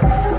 Thank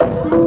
Woo!